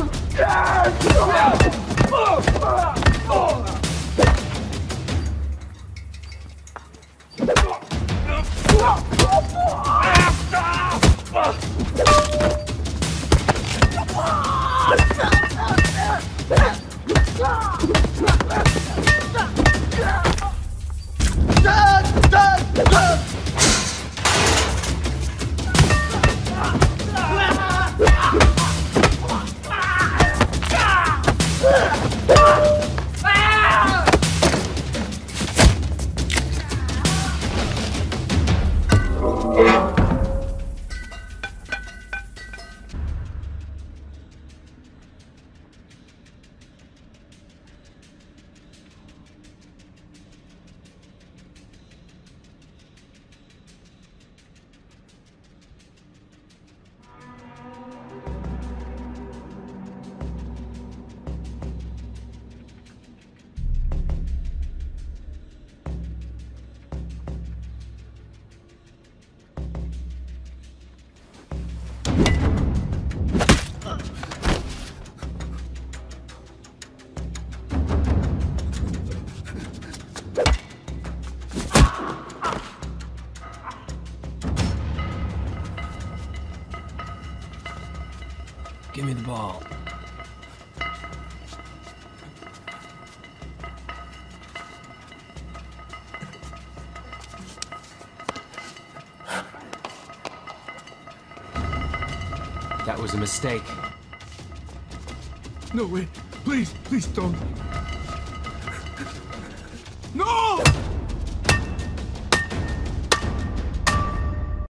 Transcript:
Ah! Thank you. Give me the ball. That was a mistake. No, wait. Please, please don't. No!